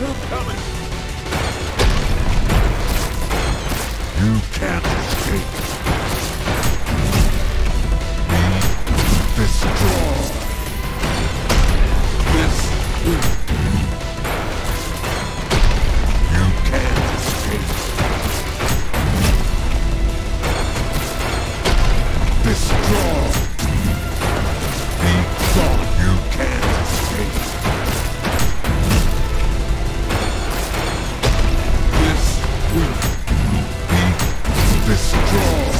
coming! You can't escape! Destroy!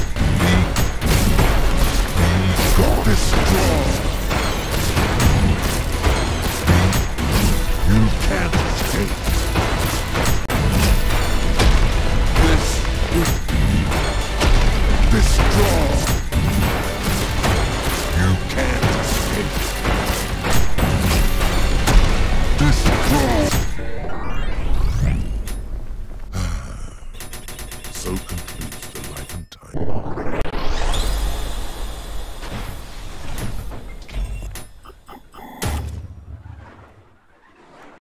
destroy. You